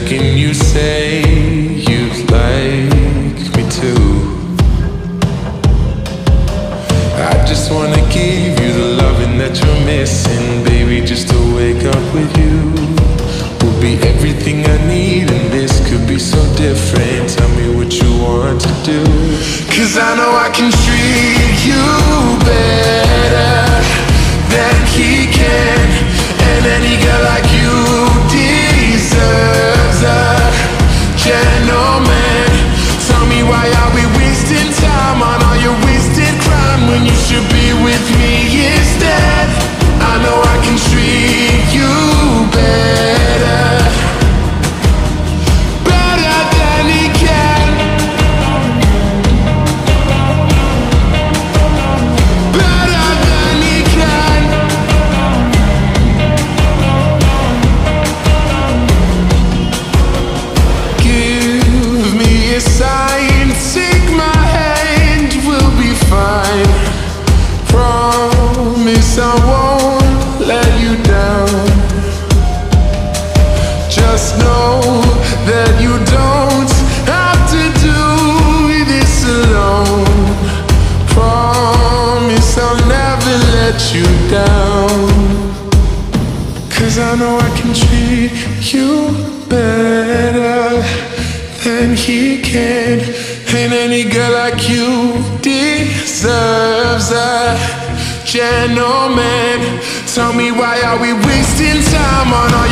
Second you say you'd like me to. I just wanna give you the loving that you're missing, baby. Just to wake up with you will be everything I need, and this could be so different. Tell me what you want to do. Cause I know I can treat take my hand, we'll be fine. Promise I won't let you down. Just know that you don't have to do this alone. Promise I'll never let you down. Cause I know I can treat you he can. And any girl like you deserves a gentleman. Tell me why are we wasting time on